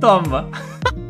Toma.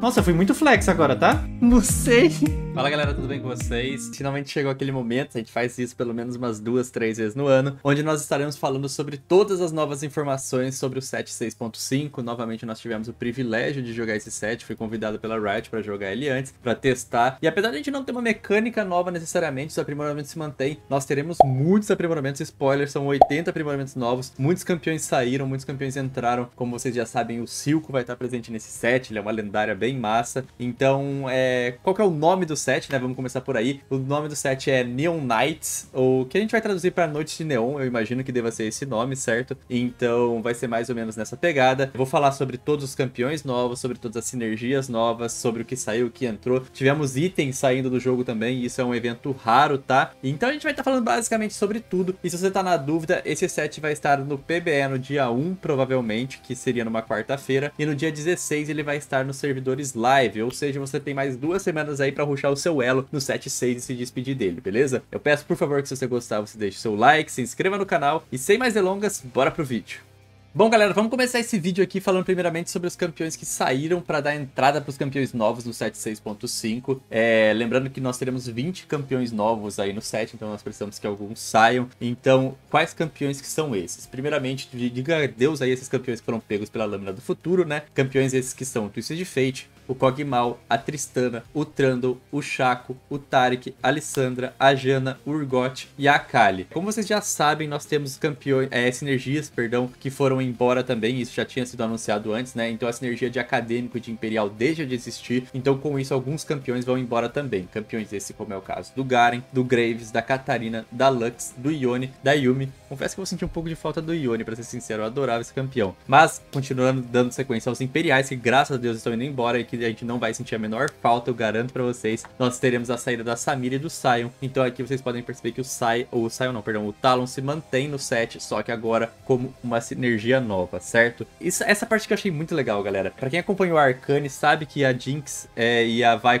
Nossa, fui muito flex agora, tá? Não sei. Fala galera, tudo bem com vocês? Finalmente chegou aquele momento, a gente faz isso pelo menos umas duas, três vezes no ano, onde nós estaremos falando sobre todas as novas informações sobre o set 6.5. Novamente nós tivemos o privilégio de jogar esse set, fui convidado pela Riot para jogar ele antes, para testar. E apesar de a gente não ter uma mecânica nova necessariamente, os aprimoramentos se mantêm, nós teremos muitos aprimoramentos, spoilers, são 80 aprimoramentos novos, muitos campeões saíram, muitos campeões entraram. Como vocês já sabem, o Silco vai estar presente nesse set, ele é uma lendária bem massa. Então, é... qual que é o nome do set, né? Vamos começar por aí. O nome do set é Neon Nights, ou que a gente vai traduzir para Noites de Neon, eu imagino que deva ser esse nome, certo? Então vai ser mais ou menos nessa pegada. Eu vou falar sobre todos os campeões novos, sobre todas as sinergias novas, sobre o que saiu, o que entrou. Tivemos itens saindo do jogo também, isso é um evento raro, tá? Então a gente vai estar tá falando basicamente sobre tudo. E se você tá na dúvida, esse set vai estar no PBE no dia 1, provavelmente, que seria numa quarta-feira, e no dia 16 ele vai estar nos servidores live, ou seja, você tem mais duas semanas aí para ruxar o seu Elo no 7.6 e se despedir dele, beleza? Eu peço por favor que se você gostar, você deixe seu like, se inscreva no canal e sem mais delongas, bora pro vídeo. Bom, galera, vamos começar esse vídeo aqui falando primeiramente sobre os campeões que saíram para dar entrada para os campeões novos no set 6.5. É, lembrando que nós teremos 20 campeões novos aí no set, então nós precisamos que alguns saiam. Então, quais campeões que são esses? Primeiramente, diga adeus aí esses campeões que foram pegos pela Lâmina do Futuro, né? Campeões esses que são Twisted Fate, o Kog'Maw, a Tristana, o Trundle, o Chaco, o Tarek, a Alessandra, a Jana, o Urgot e a Akali. Como vocês já sabem, nós temos campeões, é, sinergias, perdão, que foram embora também, isso já tinha sido anunciado antes, né? Então a sinergia de Acadêmico e de Imperial deixa de existir, então com isso alguns campeões vão embora também. Campeões esse como é o caso do Garen, do Graves, da Katarina, da Lux, do Ione, da Yumi. Confesso que eu senti um pouco de falta do Ione, pra ser sincero, eu adorava esse campeão. Mas, continuando dando sequência aos Imperiais, que graças a Deus estão indo embora e que a gente não vai sentir a menor falta, eu garanto pra vocês. Nós teremos a saída da Samira e do Sion. Então aqui vocês podem perceber que o Sion, o Sion não, perdão, o Talon se mantém no set, só que agora como uma sinergia nova, certo? Isso, essa parte que eu achei muito legal, galera. Pra quem acompanhou a Arcane, sabe que a Jinx é, e a Vi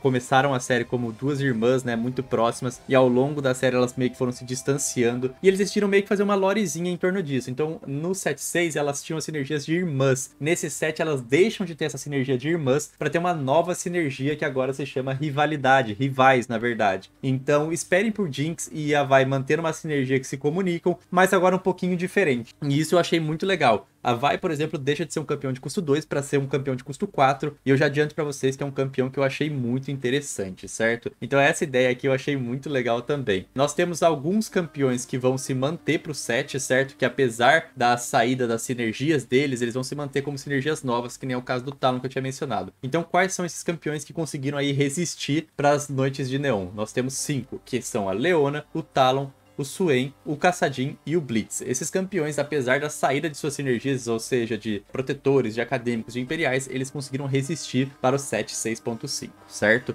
começaram a série como duas irmãs, né, muito próximas, e ao longo da série elas meio que foram se distanciando, e eles decidiram meio que fazer uma lorezinha em torno disso. Então, no set 6 elas tinham sinergias de irmãs. Nesse set elas deixam de ter essa sinergia de irmãs para ter uma nova sinergia que agora se chama rivalidade, rivais, na verdade. Então, esperem por Jinx e a vai manter uma sinergia que se comunicam, mas agora um pouquinho diferente. E isso eu achei muito legal. A Vai, por exemplo, deixa de ser um campeão de custo 2 para ser um campeão de custo 4, e eu já adianto para vocês que é um campeão que eu achei muito interessante, certo? Então essa ideia aqui eu achei muito legal também. Nós temos alguns campeões que vão se manter pro set, certo? Que apesar da saída das sinergias deles, eles vão se manter como sinergias novas, que nem é o caso do Talon que eu tinha mencionado. Então quais são esses campeões que conseguiram aí resistir para as noites de Neon? Nós temos cinco, que são a Leona, o Talon, o Swain, o Kassadin e o Blitz. Esses campeões, apesar da saída de suas sinergias, ou seja, de protetores, de acadêmicos, de imperiais, eles conseguiram resistir para o set 6.5, certo?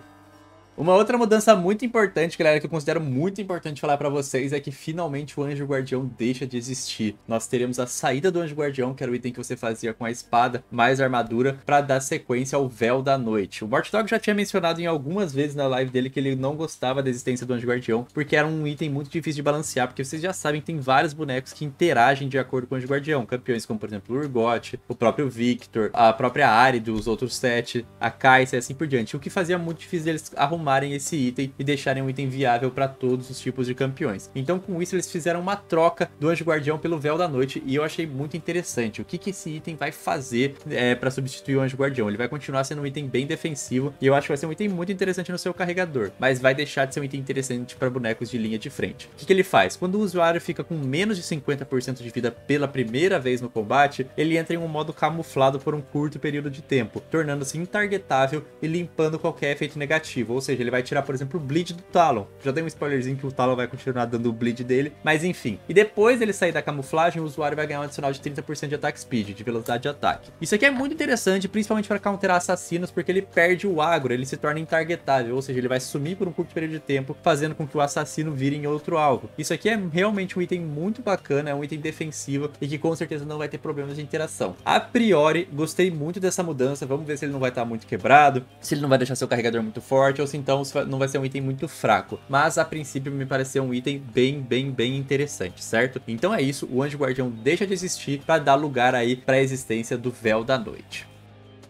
Uma outra mudança muito importante, galera, que eu considero muito importante falar pra vocês é que finalmente o Anjo Guardião deixa de existir. Nós teremos a saída do Anjo Guardião, que era o item que você fazia com a espada mais a armadura, pra dar sequência ao Véu da Noite. O Mortdog já tinha mencionado em algumas vezes na live dele que ele não gostava da existência do Anjo Guardião, porque era um item muito difícil de balancear, porque vocês já sabem que tem vários bonecos que interagem de acordo com o Anjo Guardião. Campeões como, por exemplo, o Urgot, o próprio Victor, a própria Ari dos outros sete, a Kai'Sa e assim por diante. O que fazia muito difícil deles arrumar arrumarem esse item e deixarem um item viável para todos os tipos de campeões. Então com isso eles fizeram uma troca do Anjo Guardião pelo Véu da Noite e eu achei muito interessante. O que, que esse item vai fazer é, para substituir o Anjo Guardião? Ele vai continuar sendo um item bem defensivo e eu acho que vai ser um item muito interessante no seu carregador, mas vai deixar de ser um item interessante para bonecos de linha de frente. O que, que ele faz? Quando o usuário fica com menos de 50% de vida pela primeira vez no combate, ele entra em um modo camuflado por um curto período de tempo, tornando-se intargetável e limpando qualquer efeito negativo, ou seja, ele vai tirar, por exemplo, o bleed do Talon. Já dei um spoilerzinho que o Talon vai continuar dando o bleed dele, mas enfim. E depois ele sair da camuflagem, o usuário vai ganhar um adicional de 30% de ataque speed, de velocidade de ataque. Isso aqui é muito interessante, principalmente para counterar assassinos, porque ele perde o agro, ele se torna intargetável, ou seja, ele vai sumir por um curto período de tempo, fazendo com que o assassino vire em outro alvo. Isso aqui é realmente um item muito bacana, é um item defensivo e que com certeza não vai ter problemas de interação. A priori, gostei muito dessa mudança, vamos ver se ele não vai estar muito quebrado, se ele não vai deixar seu carregador muito forte, ou se então não vai ser um item muito fraco. Mas a princípio me pareceu um item bem, bem, bem interessante, certo? Então é isso, o Anjo Guardião deixa de existir para dar lugar aí para a existência do Véu da Noite.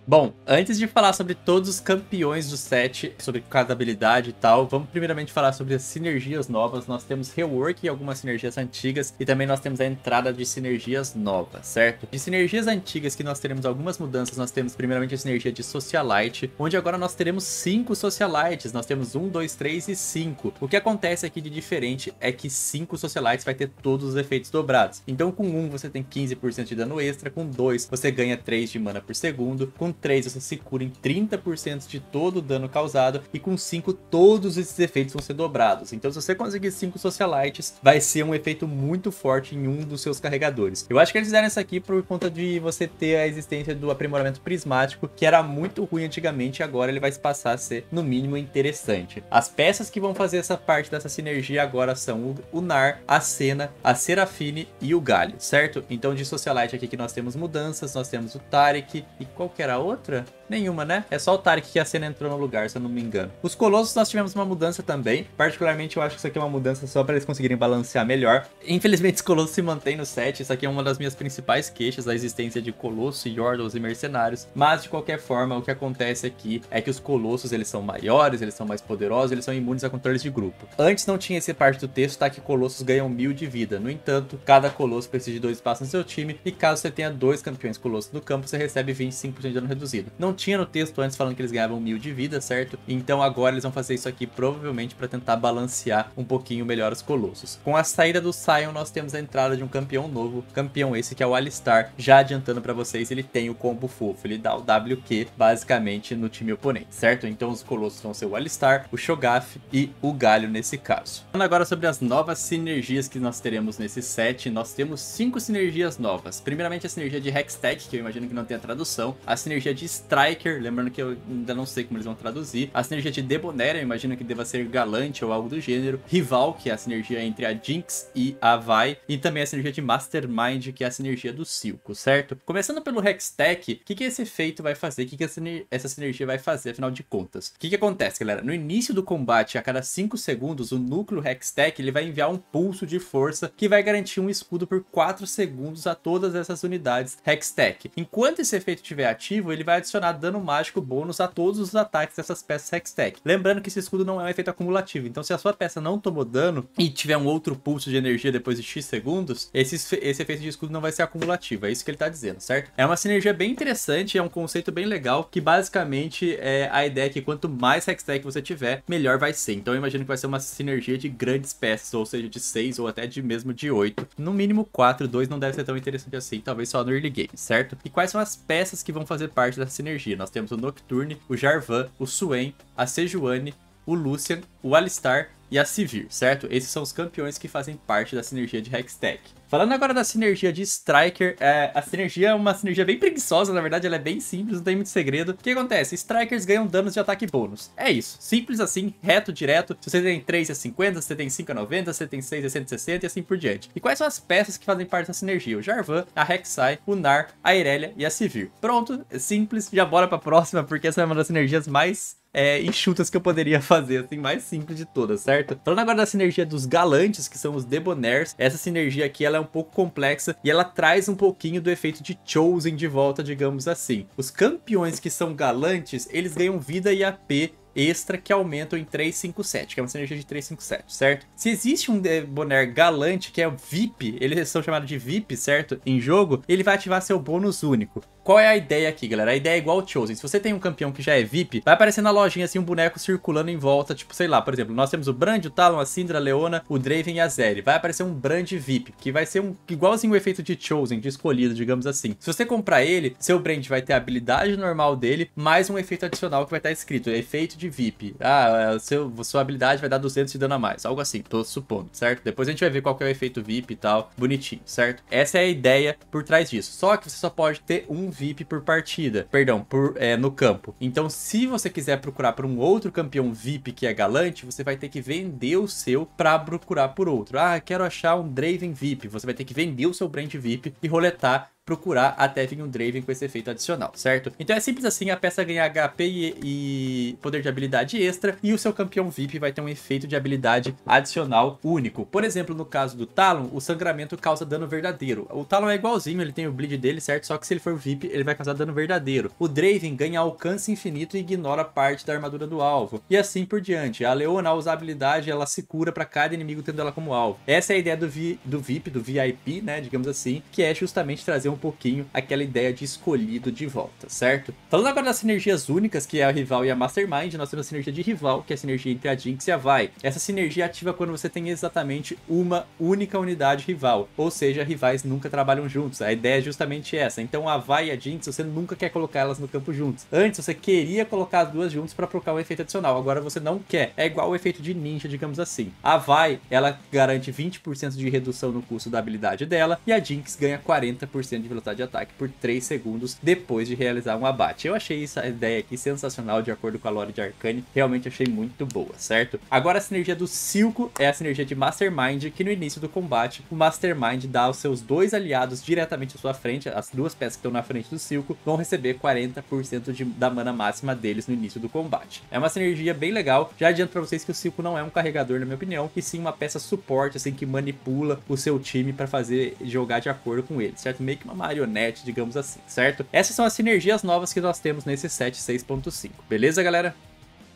Bom, antes de falar sobre todos os campeões do set, sobre cada habilidade e tal, vamos primeiramente falar sobre as sinergias novas. Nós temos rework e algumas sinergias antigas e também nós temos a entrada de sinergias novas, certo? De sinergias antigas que nós teremos algumas mudanças, nós temos primeiramente a sinergia de Socialite, onde agora nós teremos cinco Socialites, nós temos um, dois, três e cinco. O que acontece aqui de diferente é que cinco Socialites vai ter todos os efeitos dobrados. Então com um você tem 15% de dano extra, com dois você ganha 3 de mana por segundo, com 3 você se cura em 30% de todo o dano causado e com 5 todos esses efeitos vão ser dobrados. Então se você conseguir 5 Socialites, vai ser um efeito muito forte em um dos seus carregadores. Eu acho que eles fizeram isso aqui por conta de você ter a existência do aprimoramento prismático, que era muito ruim antigamente e agora ele vai passar a ser, no mínimo, interessante. As peças que vão fazer essa parte dessa sinergia agora são o Nar, a Senna, a Serafine e o Galho, certo? Então de Socialite aqui que nós temos mudanças, nós temos o Tarek e qual que era a outra? Nenhuma, né? É só o Tarek que a cena entrou no lugar, se eu não me engano. Os Colossos nós tivemos uma mudança também. Particularmente eu acho que isso aqui é uma mudança só para eles conseguirem balancear melhor. Infelizmente os Colossos se mantêm no set. Isso aqui é uma das minhas principais queixas, a existência de Colossos, Yordles e Mercenários. Mas de qualquer forma, o que acontece aqui é que os Colossos eles são maiores, eles são mais poderosos, eles são imunes a controles de grupo. Antes não tinha essa parte do texto, tá? Que Colossos ganham mil de vida. No entanto, cada Colosso precisa de dois espaços no seu time. E caso você tenha dois campeões Colossos no campo, você recebe 25% de dano reduzido. Não tinha no texto antes falando que eles ganhavam mil de vida, certo? Então agora eles vão fazer isso aqui provavelmente para tentar balancear um pouquinho melhor os colossos. Com a saída do Sion, nós temos a entrada de um campeão novo, campeão esse que é o Alistar. Já adiantando para vocês, ele tem o combo fofo, ele dá o WQ basicamente no time oponente, certo? Então os colossos vão ser o Alistar, o Shogaf e o Galho nesse caso. Falando agora sobre as novas sinergias que nós teremos nesse set, nós temos cinco sinergias novas. Primeiramente a sinergia de Hextech, que eu imagino que não tem a tradução, a sinergia de Striker, lembrando que eu ainda não sei como eles vão traduzir. A sinergia de Debonair, eu imagino que deva ser Galante ou algo do gênero. Rival, que é a sinergia entre a Jinx e a Vi. E também a sinergia de Mastermind, que é a sinergia do Silco, certo? Começando pelo Hextech, o que, que esse efeito vai fazer? O que, que essa sinergia vai fazer, afinal de contas? O que, que acontece, galera? No início do combate, a cada 5 segundos, o núcleo Hextech ele vai enviar um pulso de força que vai garantir um escudo por 4 segundos a todas essas unidades Hextech. Enquanto esse efeito estiver ativo, ele vai adicionar dano mágico bônus a todos os ataques dessas peças Hextech. Lembrando que esse escudo não é um efeito acumulativo, então se a sua peça não tomou dano e tiver um outro pulso de energia depois de X segundos, esse, esse efeito de escudo não vai ser acumulativo, é isso que ele tá dizendo, certo? É uma sinergia bem interessante, é um conceito bem legal, que basicamente é a ideia que quanto mais Hextech você tiver, melhor vai ser. Então eu imagino que vai ser uma sinergia de grandes peças, ou seja, de 6 ou até de mesmo de 8. No mínimo 4, 2 não deve ser tão interessante assim, talvez só no early game, certo? E quais são as peças que vão fazer parte dessa sinergia? Nós temos o Nocturne, o Jarvan, o Swain, a Sejuani, o Lucian, o Alistar e a Sivir, certo? Esses são os campeões que fazem parte da sinergia de Hextech. Falando agora da sinergia de Striker, é, a sinergia é uma sinergia bem preguiçosa, na verdade ela é bem simples, não tem muito segredo. O que acontece? Strikers ganham danos de ataque bônus. É isso, simples assim, reto, direto. Se você tem 3 é 50, se você tem 5 é 90, se você tem 6 é 160 e assim por diante. E quais são as peças que fazem parte da sinergia? O Jarvan, a Rek'Sai, o Nar, a Irelia e a Sivir. Pronto, é simples, já bora pra próxima, porque essa é uma das sinergias mais é, enxutas que eu poderia fazer, assim, mais simples de todas, certo? Falando agora da sinergia dos galantes, que são os Debonairs, essa sinergia aqui ela é um pouco complexa e ela traz um pouquinho do efeito de Chosen de volta, digamos assim. Os campeões que são galantes, eles ganham vida e AP extra que aumentam em 357, que é uma sinergia de 357, certo? Se existe um Debonair galante, que é o VIP, eles são chamados de VIP, certo? Em jogo, ele vai ativar seu bônus único. Qual é a ideia aqui, galera? A ideia é igual ao Chosen. Se você tem um campeão que já é VIP, vai aparecer na lojinha assim um boneco circulando em volta, tipo, sei lá, por exemplo, nós temos o Brand, o Talon, a Syndra, a Leona, o Draven e a Zeri. Vai aparecer um Brand VIP, que vai ser um igualzinho o efeito de Chosen, de escolhido, digamos assim. Se você comprar ele, seu Brand vai ter a habilidade normal dele, mais um efeito adicional que vai estar escrito, efeito de VIP. Ah, seu, sua habilidade vai dar 200 de dano a mais, algo assim, tô supondo, certo? Depois a gente vai ver qual é o efeito VIP e tal, bonitinho, certo? Essa é a ideia por trás disso. Só que você só pode ter um VIP por partida, perdão, por, é, no campo. Então, se você quiser procurar por um outro campeão VIP que é galante, você vai ter que vender o seu para procurar por outro. Ah, quero achar um Draven VIP. Você vai ter que vender o seu brand VIP e roletar procurar até vir um Draven com esse efeito adicional, certo? Então é simples assim, a peça ganha HP e, e, poder de habilidade extra, e o seu campeão VIP vai ter um efeito de habilidade adicional único. Por exemplo, no caso do Talon, o sangramento causa dano verdadeiro. O Talon é igualzinho, ele tem o bleed dele, certo? Só que se ele for VIP, ele vai causar dano verdadeiro. O Draven ganha alcance infinito e ignora parte da armadura do alvo. E assim por diante. A Leona, ao usar a habilidade, ela se cura para cada inimigo tendo ela como alvo. Essa é a ideia do, vi, do VIP, do VIP, né? Digamos assim, que é justamente trazer um pouquinho aquela ideia de escolhido de volta, certo? Falando agora das sinergias únicas, que é a rival e a Mastermind, nós temos a sinergia de rival, que é a sinergia entre a Jinx e a Vi. Essa sinergia ativa quando você tem exatamente uma única unidade rival, ou seja, rivais nunca trabalham juntos. A ideia é justamente essa. Então a Vi e a Jinx, você nunca quer colocar elas no campo juntos. Antes você queria colocar as duas juntas para provocar um efeito adicional, agora você não quer. É igual o efeito de ninja, digamos assim. A Vi, ela garante 20% de redução no custo da habilidade dela, e a Jinx ganha 40% de velocidade de ataque por 3 segundos depois de realizar um abate. Eu achei essa ideia aqui sensacional de acordo com a lore de Arcane, realmente achei muito boa, certo? Agora a sinergia do Silco é a sinergia de Mastermind, que no início do combate, o Mastermind dá aos seus dois aliados diretamente à sua frente, as duas peças que estão na frente do Silco, vão receber 40% de, da mana máxima deles no início do combate. É uma sinergia bem legal, já adianto pra vocês que o Silco não é um carregador, na minha opinião, e sim uma peça suporte, assim, que manipula o seu time para fazer jogar de acordo com ele, certo? Meio que uma marionete, digamos assim, certo? Essas são as sinergias novas que nós temos nesse set 6.5, beleza, galera?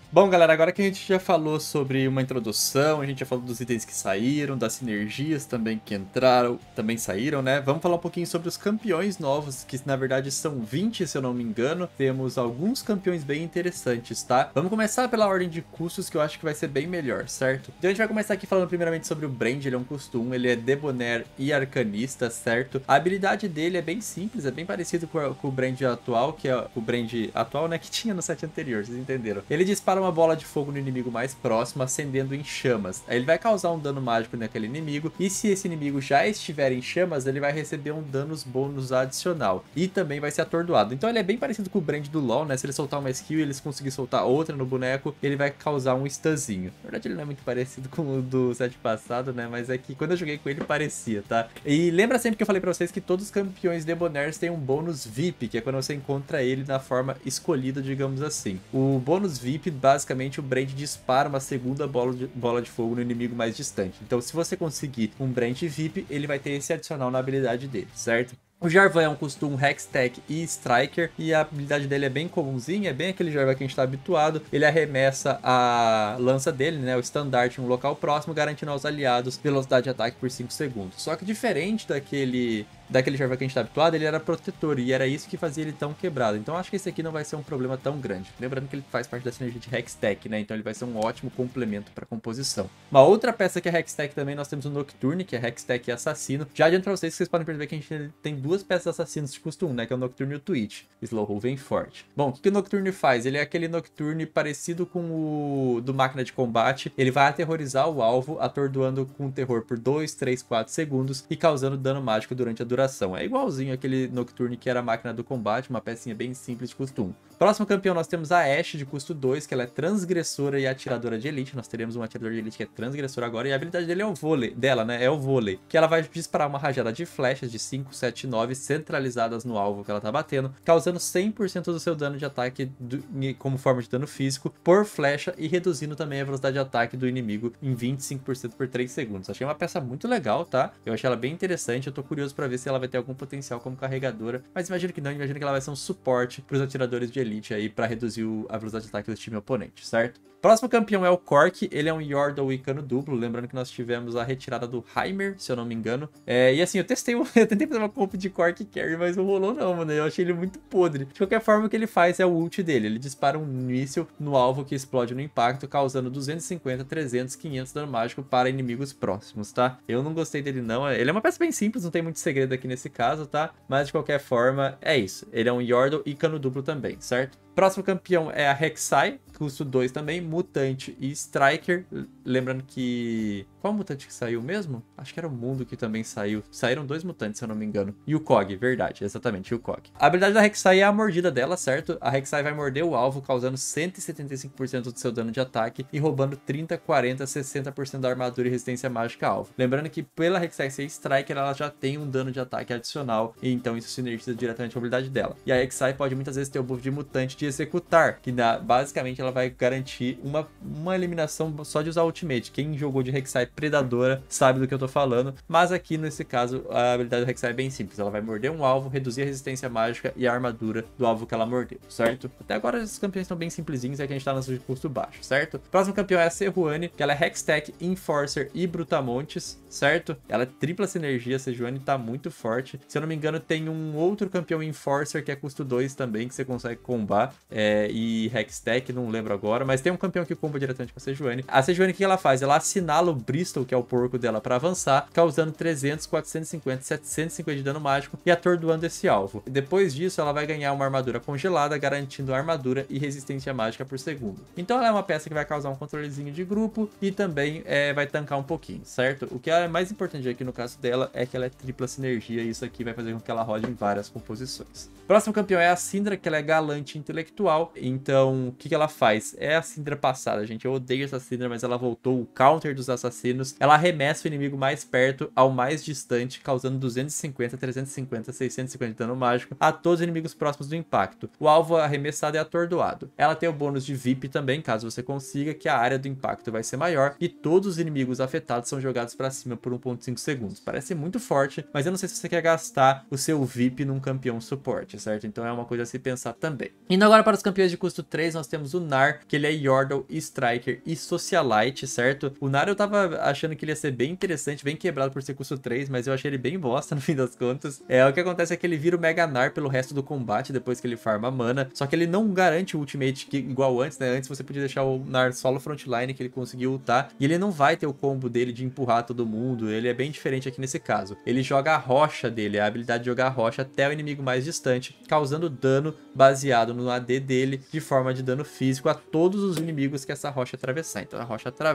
Bom, galera, agora que a gente já falou sobre uma introdução, a gente já falou dos itens que saíram, das sinergias também que entraram, também saíram, né? Vamos falar um pouquinho sobre os campeões novos, que na verdade são 20, se eu não me engano. Temos alguns campeões bem interessantes, tá? Vamos começar pela ordem de custos, que eu acho que vai ser bem melhor, certo? Então a gente vai começar aqui falando primeiramente sobre o Brand, ele é um custo 1, ele é Debonair e Arcanista, certo? A habilidade dele é bem simples, é bem parecido com, o Brand atual, que é o Brand atual, né? Que tinha no set anterior, vocês entenderam? Ele dispara dispara uma bola de fogo no inimigo mais próximo, acendendo em chamas. Aí ele vai causar um dano mágico naquele inimigo, e se esse inimigo já estiver em chamas, ele vai receber um danos bônus adicional. E também vai ser atordoado. Então ele é bem parecido com o Brand do LoL, né? Se ele soltar uma skill e eles conseguir soltar outra no boneco, ele vai causar um stunzinho. Na verdade ele não é muito parecido com o do set passado, né? Mas é que quando eu joguei com ele parecia, tá? E lembra sempre que eu falei pra vocês que todos os campeões Debonairs têm um bônus VIP, que é quando você encontra ele na forma escolhida, digamos assim. O bônus VIP basicamente o Brand dispara uma segunda bola de, bola de fogo no inimigo mais distante. Então, se você conseguir um Brand VIP, ele vai ter esse adicional na habilidade dele, certo? O Jarvan é um costume Hextech e Striker, e a habilidade dele é bem comumzinha, é bem aquele Jarvan que a gente está habituado. Ele arremessa a lança dele, né, o estandarte, em um local próximo, garantindo aos aliados velocidade de ataque por 5 segundos. Só que diferente daquele daquele Jarvan que a gente tá habituado, ele era protetor, e era isso que fazia ele tão quebrado. Então acho que esse aqui não vai ser um problema tão grande. Lembrando que ele faz parte da sinergia de Hextech, né? Então ele vai ser um ótimo complemento para composição. Uma outra peça que é Hextech também, nós temos o Nocturne, que é Hextech e Assassino. Já adianto pra vocês que vocês podem perceber que a gente tem duas peças assassinos de custo 1, né? Que é o Nocturne e o Twitch. Slowhole vem forte. Bom, o que, que o Nocturne faz? Ele é aquele Nocturne parecido com o do Máquina de Combate. Ele vai aterrorizar o alvo, atordoando com terror por 2, 3, 4 segundos e causando dano mágico durante a duração. É igualzinho aquele Nocturne que era a máquina do combate, uma pecinha bem simples de custo 1. Próximo campeão nós temos a Ashe de custo 2, que ela é transgressora e atiradora de elite. Nós teremos um atirador de elite que é transgressor agora, e a habilidade dele é o vôlei, dela, né? É o vôlei. Que ela vai disparar uma rajada de flechas de 5, 7, 9 centralizadas no alvo que ela tá batendo, causando 100% do seu dano de ataque do, como forma de dano físico por flecha e reduzindo também a velocidade de ataque do inimigo em 25% por 3 segundos. Achei uma peça muito legal, tá? Eu achei ela bem interessante, eu tô curioso para ver se ela vai ter algum potencial como carregadora, mas imagino que não, imagino que ela vai ser um suporte para os atiradores de elite aí para reduzir a velocidade de ataque do time oponente, certo? Próximo campeão é o Cork, ele é um Yordle e cano duplo, lembrando que nós tivemos a retirada do Heimer, se eu não me engano. É, e assim, eu testei, eu tentei fazer uma comp de Cork Carry, mas não rolou não, mano, eu achei ele muito podre. De qualquer forma, o que ele faz é o ult dele, ele dispara um míssil no alvo que explode no impacto, causando 250, 300, 500 dano mágico para inimigos próximos, tá? Eu não gostei dele não, ele é uma peça bem simples, não tem muito segredo aqui nesse caso, tá? Mas de qualquer forma, é isso. Ele é um Yordle e cano duplo também, certo? Próximo campeão é a Rek'Sai, custo 2 também, Mutante e Striker. Lembrando que... Qual mutante que saiu mesmo? Acho que era o Mundo que também saiu. Saíram dois mutantes, se eu não me engano. E o Kog, verdade, exatamente, o Kog. A habilidade da Rek'Sai é a mordida dela, certo? A Rek'Sai vai morder o alvo, causando 175% do seu dano de ataque e roubando 30, 40, 60% da armadura e resistência mágica alvo. Lembrando que pela Rek'Sai ser Striker, ela já tem um dano de ataque adicional, e então isso sinergiza diretamente a habilidade dela. E a Rek'Sai pode muitas vezes ter o buff de mutante de executar, que na, basicamente ela vai garantir uma, uma eliminação só de usar Ultimate. Quem jogou de Rek'Sai Predadora sabe do que eu tô falando, mas aqui nesse caso a habilidade do Rek'Sai é bem simples. Ela vai morder um alvo, reduzir a resistência mágica e a armadura do alvo que ela mordeu, certo? Até agora esses campeões estão bem simplesinhos, é que a gente tá no de custo baixo, certo? Próximo campeão é a Sejuani, que ela é Hextech, Enforcer e Brutamontes, certo? Ela é tripla sinergia, a Sejuani tá muito forte. Se eu não me engano, tem um outro campeão Enforcer que é custo 2 também, que você consegue combar, é, e Hextech, não lembro agora, mas tem um campeão que comba diretamente com a Sejuani. A Sejuani, o que ela faz? Ela assinala o Bristol, que é o porco dela, para avançar, causando 300, 450, 750 de dano mágico e atordoando esse alvo. Depois disso, ela vai ganhar uma armadura congelada, garantindo armadura e resistência mágica por segundo. Então ela é uma peça que vai causar um controlezinho de grupo e também é, vai tancar um pouquinho, certo? O que é mais importante aqui no caso dela é que ela é tripla sinergia e isso aqui vai fazer com que ela rode em várias composições. Próximo campeão é a Syndra, que ela é galante intelectual. Então, o que, que ela faz? É a Syndra passada, gente. Eu odeio essa Syndra, mas ela voltou o counter dos assassinos. Ela arremessa o inimigo mais perto ao mais distante, causando 250, 350, 650 de dano mágico a todos os inimigos próximos do impacto. O alvo arremessado é atordoado. Ela tem o bônus de VIP também, caso você consiga, que a área do impacto vai ser maior e todos os inimigos afetados são jogados para cima por 1.5 segundos. Parece muito forte, mas eu não sei se você quer gastar o seu VIP num campeão suporte certo? Então é uma coisa a se pensar também. Indo agora para os campeões de custo 3, nós temos o Nar, que ele é Yordle, Striker e Socialite, certo? O Nar eu tava achando que ele ia ser bem interessante, bem quebrado por ser custo 3, mas eu achei ele bem bosta no fim das contas. É, o que acontece é que ele vira o Mega Nar pelo resto do combate depois que ele farma mana, só que ele não garante o ultimate que, igual antes, né? Antes você podia deixar o Nar solo frontline que ele conseguiu ultar, e ele não vai ter o combo dele de empurrar todo mundo, ele é bem diferente aqui nesse caso. Ele joga a rocha dele, a habilidade de jogar a rocha até o inimigo mais distante, causando dano baseado no AD dele, de forma de dano físico a todos os inimigos que essa rocha atravessar. Então a rocha atravessa.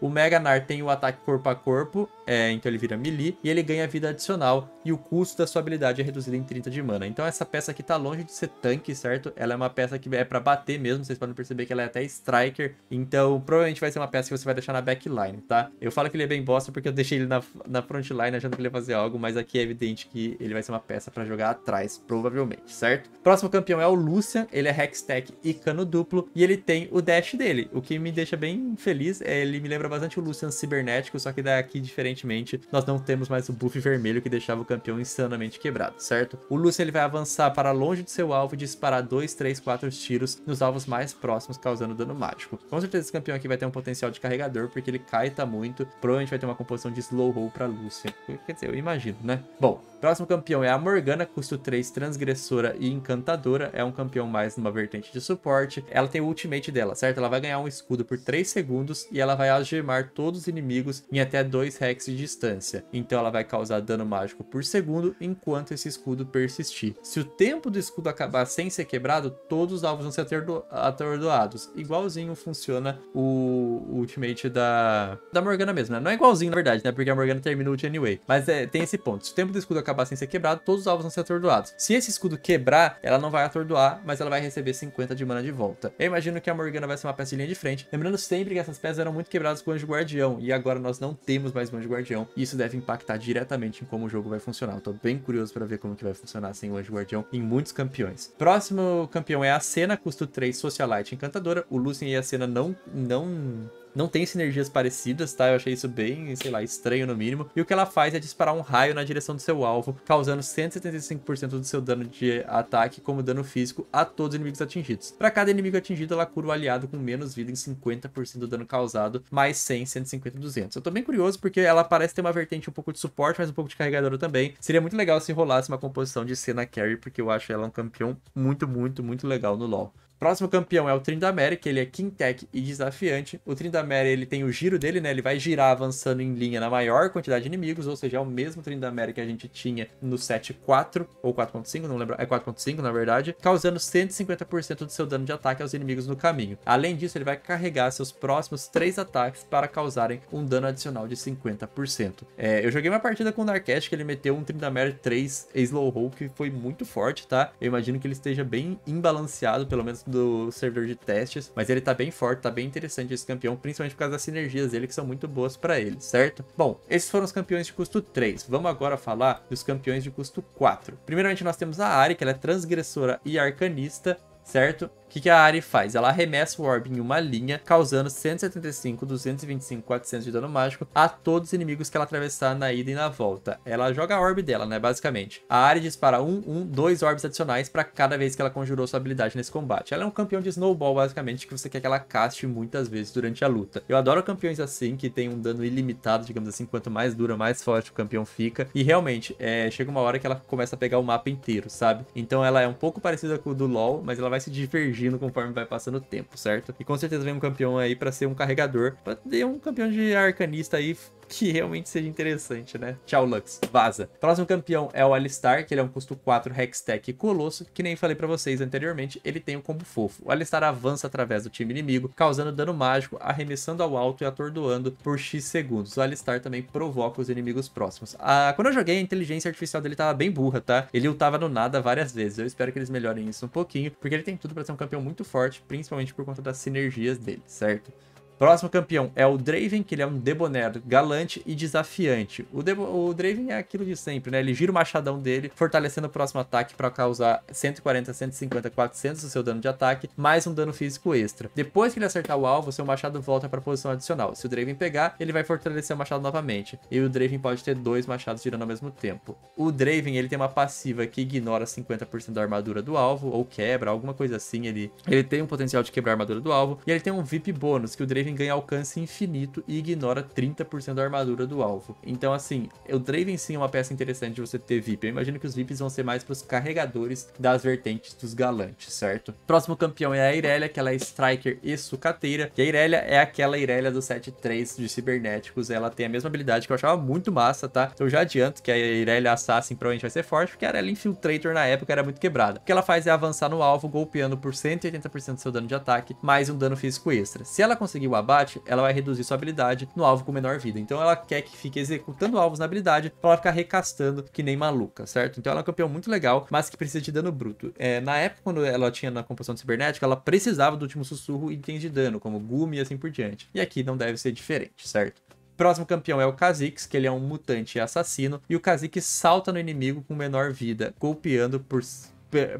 O Mega Nar tem o ataque corpo a corpo, é, então ele vira melee, e ele ganha vida adicional, e o custo da sua habilidade é reduzido em 30 de mana. Então essa peça aqui tá longe de ser tanque, certo? Ela é uma peça que é para bater mesmo, vocês podem perceber que ela é até striker, então provavelmente vai ser uma peça que você vai deixar na backline, tá? Eu falo que ele é bem bosta porque eu deixei ele na, na frontline achando que ele ia fazer algo, mas aqui é evidente que ele vai ser uma peça para jogar atrás, provavelmente certo? Próximo campeão é o Lucian, ele é Hextech e cano duplo, e ele tem o dash dele, o que me deixa bem feliz, é, ele me lembra bastante o Lucian cibernético, só que daqui, diferentemente, nós não temos mais o buff vermelho que deixava o campeão insanamente quebrado, certo? O Lucian ele vai avançar para longe do seu alvo e disparar 2, 3, 4 tiros nos alvos mais próximos, causando dano mágico. Com certeza esse campeão aqui vai ter um potencial de carregador, porque ele caeta muito, provavelmente vai ter uma composição de slow roll para Lucian, quer dizer, eu imagino, né? Bom, próximo campeão é a Morgana, custo 3, transgressor Agressora e Encantadora. É um campeão mais numa vertente de suporte. Ela tem o ultimate dela, certo? Ela vai ganhar um escudo por 3 segundos e ela vai algemar todos os inimigos em até 2 hex de distância. Então ela vai causar dano mágico por segundo enquanto esse escudo persistir. Se o tempo do escudo acabar sem ser quebrado, todos os alvos vão ser atordoados. Igualzinho funciona o ultimate da, da Morgana mesmo, né? Não é igualzinho, na verdade, né? Porque a Morgana termina o ult anyway. Mas é, tem esse ponto. Se o tempo do escudo acabar sem ser quebrado, todos os alvos vão ser atordoados. Se esse escudo quebrar, ela não vai atordoar, mas ela vai receber 50 de mana de volta. Eu imagino que a Morgana vai ser uma peça de linha de frente. Lembrando sempre que essas peças eram muito quebradas com o Anjo Guardião, e agora nós não temos mais o Anjo Guardião, e isso deve impactar diretamente em como o jogo vai funcionar. Eu tô bem curioso para ver como que vai funcionar sem o Anjo Guardião em muitos campeões. Próximo campeão é a Cena, custo 3, Socialite Encantadora. O Lucien e a Cena não, não não tem sinergias parecidas, tá? Eu achei isso bem, sei lá, estranho no mínimo. E o que ela faz é disparar um raio na direção do seu alvo, causando 175% do seu dano de ataque como dano físico a todos os inimigos atingidos. Para cada inimigo atingido, ela cura o aliado com menos vida em 50% do dano causado, mais 100, 150, 200. Eu tô bem curioso porque ela parece ter uma vertente um pouco de suporte, mas um pouco de carregadora também. Seria muito legal se rolasse uma composição de cena carry, porque eu acho ela um campeão muito, muito, muito legal no LoL. Próximo campeão é o Tryndamere, que ele é Quintec e desafiante. O Tryndamere, ele tem o giro dele, né? Ele vai girar avançando em linha na maior quantidade de inimigos, ou seja, é o mesmo Tryndamere que a gente tinha no set 4 ou 4.5, não lembro, é 4.5 na verdade, causando 150% do seu dano de ataque aos inimigos no caminho. Além disso, ele vai carregar seus próximos 3 ataques para causarem um dano adicional de 50%. É, eu joguei uma partida com o Narcast que ele meteu um Tryndamere 3 Slow Roll que foi muito forte, tá? Eu imagino que ele esteja bem imbalanceado, pelo menos do servidor de testes, mas ele tá bem forte, tá bem interessante esse campeão, principalmente por causa das sinergias dele que são muito boas para ele, certo? Bom, esses foram os campeões de custo 3. Vamos agora falar dos campeões de custo 4. Primeiramente nós temos a Ari, que ela é transgressora e arcanista, certo? O que, que a Ari faz? Ela arremessa o Orb em uma linha, causando 175, 225, 400 de dano mágico a todos os inimigos que ela atravessar na ida e na volta. Ela joga a Orb dela, né, basicamente. A Ari dispara um, um, dois Orbs adicionais para cada vez que ela conjurou sua habilidade nesse combate. Ela é um campeão de Snowball, basicamente, que você quer que ela caste muitas vezes durante a luta. Eu adoro campeões assim, que tem um dano ilimitado, digamos assim, quanto mais dura, mais forte o campeão fica. E realmente, é, chega uma hora que ela começa a pegar o mapa inteiro, sabe? Então ela é um pouco parecida com o do LoL, mas ela vai se divergir surgindo conforme vai passando o tempo, certo? E com certeza vem um campeão aí para ser um carregador, para ter um campeão de arcanista aí que realmente seja interessante, né? Tchau, Lux. Vaza. Próximo campeão é o Alistar, que ele é um custo 4 Hextech Colosso, que nem falei para vocês anteriormente, ele tem o um combo fofo. O Alistar avança através do time inimigo, causando dano mágico, arremessando ao alto e atordoando por X segundos. O Alistar também provoca os inimigos próximos. Ah, quando eu joguei, a inteligência artificial dele tava bem burra, tá? Ele ultava no nada várias vezes. Eu espero que eles melhorem isso um pouquinho, porque ele tem tudo para ser um campeão muito forte, principalmente por conta das sinergias dele, certo? Próximo campeão é o Draven, que ele é um Debonair galante e desafiante. O, o Draven é aquilo de sempre, né? Ele gira o machadão dele, fortalecendo o próximo ataque para causar 140, 150, 400 do seu dano de ataque, mais um dano físico extra. Depois que ele acertar o alvo, seu machado volta para a posição adicional. Se o Draven pegar, ele vai fortalecer o machado novamente. E o Draven pode ter dois machados girando ao mesmo tempo. O Draven, ele tem uma passiva que ignora 50% da armadura do alvo, ou quebra, alguma coisa assim. Ele, ele tem um potencial de quebrar a armadura do alvo. E ele tem um VIP bônus, que o Draven Draven ganha alcance infinito e ignora 30% da armadura do alvo. Então, assim, o Draven sim é uma peça interessante de você ter VIP. Eu imagino que os VIPs vão ser mais para os carregadores das vertentes dos galantes, certo? Próximo campeão é a Irelia, que ela é Striker e Sucateira. E a Irelia é aquela Irelia do 7-3 de Cibernéticos. Ela tem a mesma habilidade que eu achava muito massa, tá? Eu já adianto que a Irelia Assassin provavelmente vai ser forte, porque a Irelia Infiltrator na época era muito quebrada. O que ela faz é avançar no alvo, golpeando por 180% do seu dano de ataque, mais um dano físico extra. Se ela conseguir o abate, ela vai reduzir sua habilidade no alvo com menor vida. Então ela quer que fique executando alvos na habilidade para ela ficar recastando que nem maluca, certo? Então ela é um campeão muito legal, mas que precisa de dano bruto. É, na época, quando ela tinha na composição cibernética, ela precisava do último sussurro e itens de dano, como Gumi e assim por diante. E aqui não deve ser diferente, certo? Próximo campeão é o Kha'Zix, que ele é um mutante assassino, e o Kha'Zix salta no inimigo com menor vida, golpeando por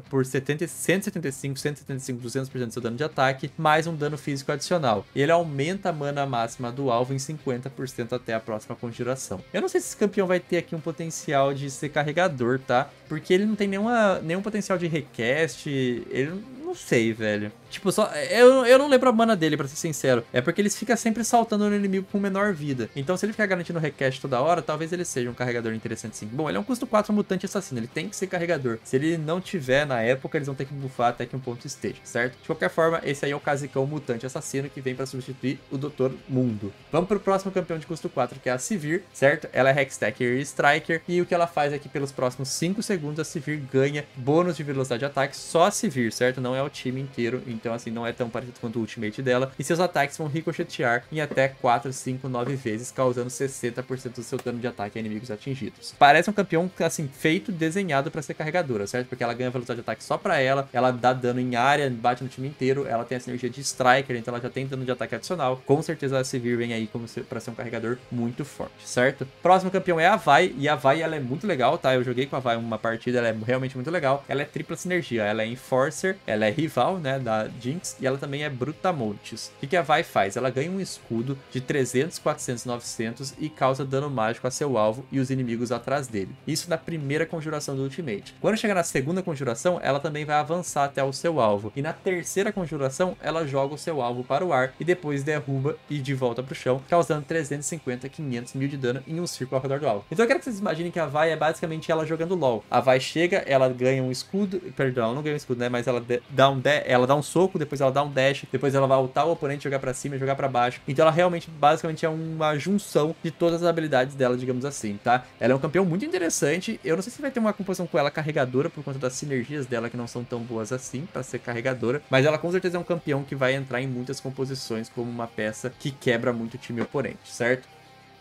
por 70, 175, 175, 200% do seu dano de ataque, mais um dano físico adicional. Ele aumenta a mana máxima do alvo em 50% até a próxima conjuração. Eu não sei se esse campeão vai ter aqui um potencial de ser carregador, tá? Porque ele não tem nenhuma, nenhum potencial de request, ele não sei, velho. Tipo, só. Eu, eu não lembro a mana dele, pra ser sincero. É porque eles ficam sempre saltando no inimigo com menor vida. Então, se ele ficar garantindo request toda hora, talvez ele seja um carregador interessante sim. Bom, ele é um custo 4 mutante assassino. Ele tem que ser carregador. Se ele não tiver na época, eles vão ter que buffar até que um ponto esteja, certo? De qualquer forma, esse aí é o Casicão Mutante Assassino que vem para substituir o Dr. Mundo. Vamos pro próximo campeão de custo 4, que é a Sivir, certo? Ela é Hextacker e Striker. E o que ela faz é que pelos próximos 5 segundos a Sivir ganha bônus de velocidade de ataque só a Sivir, certo? Não é o time inteiro. Então, assim, não é tão parecido quanto o ultimate dela, e seus ataques vão ricochetear em até 4, 5, 9 vezes, causando 60% do seu dano de ataque a inimigos atingidos. Parece um campeão, assim, feito, desenhado para ser carregadora, certo? Porque ela ganha velocidade de ataque só para ela, ela dá dano em área, bate no time inteiro, ela tem a sinergia de Striker, então ela já tem dano de ataque adicional. Com certeza a Severe vem aí como para ser um carregador muito forte, certo? Próximo campeão é a Vai, e a Vai ela é muito legal, tá? Eu joguei com a Vai uma partida, ela é realmente muito legal. Ela é tripla sinergia, ela é Enforcer, ela é rival, né, da Jinx, e ela também é Brutamontes. O que, a Vai faz? Ela ganha um escudo de 300, 400, 900 e causa dano mágico a seu alvo e os inimigos atrás dele. Isso na primeira conjuração do Ultimate. Quando chegar na segunda conjuração, ela também vai avançar até o seu alvo. E na terceira conjuração, ela joga o seu alvo para o ar e depois derruba e de volta para o chão, causando 350, 500 mil de dano em um círculo ao redor do alvo. Então eu quero que vocês imaginem que a Vai é basicamente ela jogando LoL. A Vai chega, ela ganha um escudo, perdão, não ganha um escudo, né? Mas ela dá um ela dá um soco, depois ela dá um dash, depois ela vai ultar o oponente, jogar para cima, jogar para baixo. Então ela realmente, basicamente, é uma junção de todas as habilidades dela, digamos assim, tá? Ela é um campeão muito interessante. Eu não sei se vai ter uma composição com ela carregadora por conta das sinergias dela que não são tão boas assim para ser carregadora, mas ela com certeza é um campeão que vai entrar em muitas composições como uma peça que quebra muito o time oponente, certo?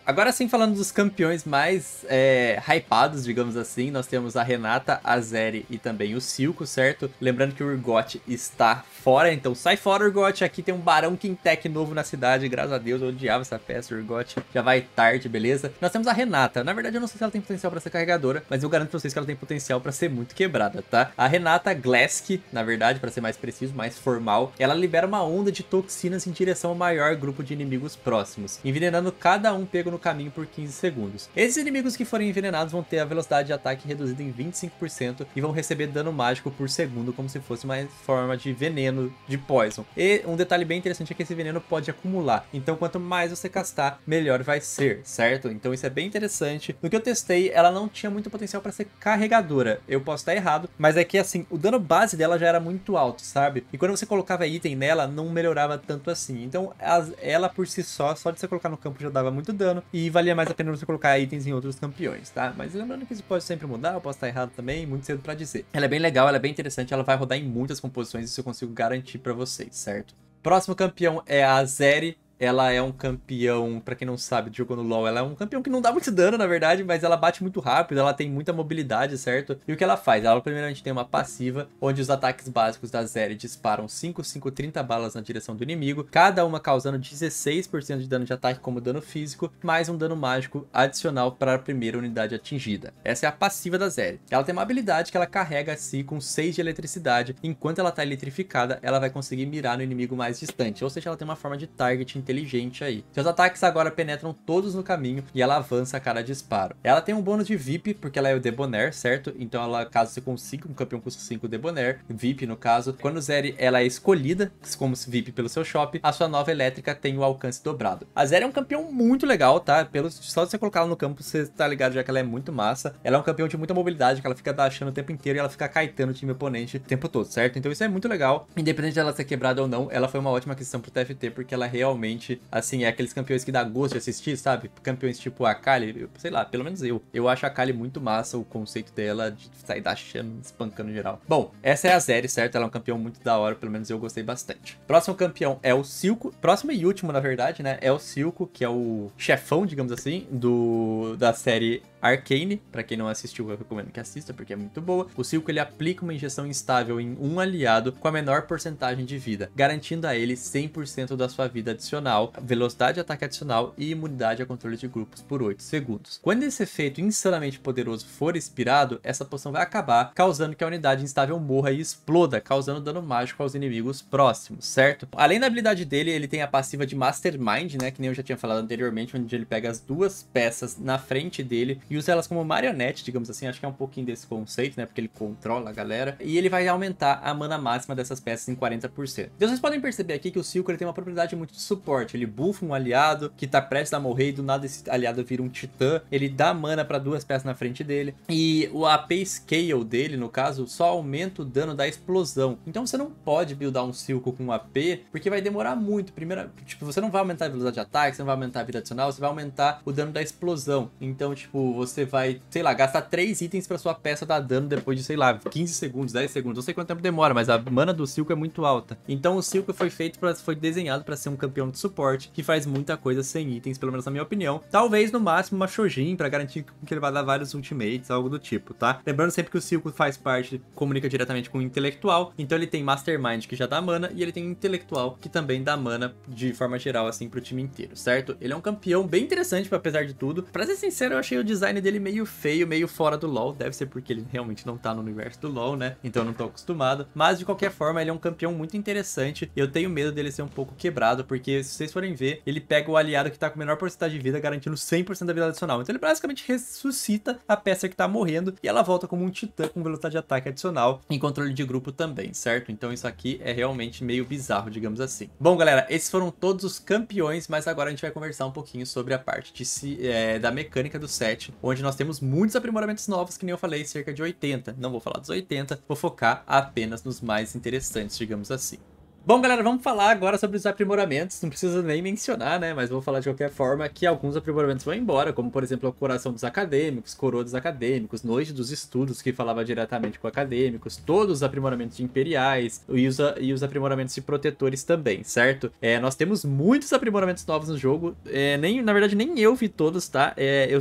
Agora sim, falando dos campeões mais é, hypados, digamos assim, nós temos a Renata, a Zeri e também o Silco, certo? Lembrando que o Urgot está fora, então sai fora, Urgot. Aqui tem um Barão Quintec novo na cidade, graças a Deus, eu odiava essa peça, Urgot. Já vai tarde, beleza? Nós temos a Renata. Na verdade, eu não sei se ela tem potencial para ser carregadora, mas eu garanto pra vocês que ela tem potencial para ser muito quebrada, tá? A Renata Glask, na verdade, para ser mais preciso, mais formal, ela libera uma onda de toxinas em direção ao maior grupo de inimigos próximos, envenenando cada um pego no caminho por 15 segundos. Esses inimigos que forem envenenados vão ter a velocidade de ataque reduzida em 25% e vão receber dano mágico por segundo, como se fosse uma forma de veneno de poison. E um detalhe bem interessante é que esse veneno pode acumular, então quanto mais você castar, melhor vai ser, certo? Então isso é bem interessante. No que eu testei, ela não tinha muito potencial para ser carregadora. Eu posso estar errado, mas é que assim, o dano base dela já era muito alto, sabe? E quando você colocava item nela, não melhorava tanto assim. Então ela por si só, só de você colocar no campo já dava muito dano e valia mais a pena você colocar itens em outros campeões, tá? Mas lembrando que isso pode sempre mudar, eu posso estar errado também, muito cedo para dizer. Ela é bem legal, ela é bem interessante, ela vai rodar em muitas composições, isso eu consigo garantir para vocês, certo? Próximo campeão é a Zeri ela é um campeão, para quem não sabe, jogou no LoL, ela é um campeão que não dá muito dano, na verdade, mas ela bate muito rápido, ela tem muita mobilidade, certo? E o que ela faz? Ela primeiramente tem uma passiva, onde os ataques básicos da Zeri disparam 5, 5, 30 balas na direção do inimigo, cada uma causando 16% de dano de ataque como dano físico, mais um dano mágico adicional para a primeira unidade atingida. Essa é a passiva da Zeri. Ela tem uma habilidade que ela carrega a si com 6 de eletricidade, enquanto ela está eletrificada, ela vai conseguir mirar no inimigo mais distante, ou seja, ela tem uma forma de target inteligente aí. Seus ataques agora penetram todos no caminho e ela avança a cada disparo. Ela tem um bônus de VIP, porque ela é o Debonair, certo? Então ela, caso você consiga um campeão custo 5 Debonair, VIP no caso, quando Zeri ela é escolhida como VIP pelo seu shop, a sua nova elétrica tem o alcance dobrado. A Zeri é um campeão muito legal, tá? Pelo, só você colocar ela no campo, você tá ligado já que ela é muito massa. Ela é um campeão de muita mobilidade, que ela fica dashando o tempo inteiro e ela fica caetando o time oponente o tempo todo, certo? Então isso é muito legal. Independente dela ser quebrada ou não, ela foi uma ótima aquisição pro TFT, porque ela realmente realmente, assim, é aqueles campeões que dá gosto de assistir, sabe? Campeões tipo a Kali, sei lá, pelo menos eu. Eu acho a Kali muito massa, o conceito dela de sair dashando, espancando geral. Bom, essa é a série, certo? Ela é um campeão muito da hora, pelo menos eu gostei bastante. Próximo campeão é o Silco. Próximo e último, na verdade, né? É o Silco, que é o chefão, digamos assim, do da série Arcane, para quem não assistiu, eu recomendo que assista, porque é muito boa. O Silco ele aplica uma injeção instável em um aliado com a menor porcentagem de vida, garantindo a ele 100% da sua vida adicional, velocidade de ataque adicional e imunidade a controle de grupos por 8 segundos. Quando esse efeito insanamente poderoso for expirado, essa poção vai acabar, causando que a unidade instável morra e exploda, causando dano mágico aos inimigos próximos, certo? Além da habilidade dele, ele tem a passiva de Mastermind, né, que nem eu já tinha falado anteriormente, onde ele pega as duas peças na frente dele e usa elas como marionete, digamos assim. Acho que é um pouquinho desse conceito, né? Porque ele controla a galera. E ele vai aumentar a mana máxima dessas peças em 40%. Então vocês podem perceber aqui que o Silco ele tem uma propriedade muito de suporte. Ele buffa um aliado que tá prestes a morrer e do nada esse aliado vira um titã. Ele dá mana para duas peças na frente dele. E o AP Scale dele, no caso, só aumenta o dano da explosão. Então você não pode buildar um Silco com AP, porque vai demorar muito. Primeiro, tipo, você não vai aumentar a velocidade de ataque, você não vai aumentar a vida adicional, você vai aumentar o dano da explosão. Então, tipo, você vai, sei lá, gastar 3 itens pra sua peça dar dano depois de, sei lá, 15 segundos, 10 segundos. Não sei quanto tempo demora, mas a mana do Silco é muito alta. Então o Silco foi feito para foi desenhado para ser um campeão de suporte que faz muita coisa sem itens, pelo menos na minha opinião. Talvez no máximo uma Shojin para garantir que ele vai dar vários ultimates, algo do tipo, tá? Lembrando sempre que o Silco faz parte, comunica diretamente com o intelectual, então ele tem Mastermind que já dá mana e ele tem intelectual que também dá mana de forma geral assim pro time inteiro, certo? Ele é um campeão bem interessante, apesar de tudo. Para ser sincero, eu achei o design dele meio feio, meio fora do LoL. Deve ser porque ele realmente não tá no universo do LoL, né? Então eu não tô acostumado. Mas de qualquer forma, ele é um campeão muito interessante. Eu tenho medo dele ser um pouco quebrado, porque se vocês forem ver, ele pega o aliado que tá com menor porcentagem de vida, garantindo 100% da vida adicional. Então ele basicamente ressuscita a peça que tá morrendo e ela volta como um titã com velocidade de ataque adicional e controle de grupo também, certo? Então isso aqui é realmente meio bizarro, digamos assim. Bom, galera, esses foram todos os campeões, mas agora a gente vai conversar um pouquinho sobre a parte de, é, da mecânica do set onde nós temos muitos aprimoramentos novos, que nem eu falei, cerca de 80. Não vou falar dos 80, vou focar apenas nos mais interessantes, digamos assim. Bom, galera, vamos falar agora sobre os aprimoramentos. Não precisa nem mencionar, né? Mas vou falar de qualquer forma que alguns aprimoramentos vão embora, como por exemplo o Coração dos Acadêmicos, Coroa dos Acadêmicos, Noite dos Estudos, que falava diretamente com acadêmicos, todos os aprimoramentos imperiais e os, e os aprimoramentos de protetores também, certo? É, nós temos muitos aprimoramentos novos no jogo. É, nem, na verdade, nem eu vi todos, tá? É, eu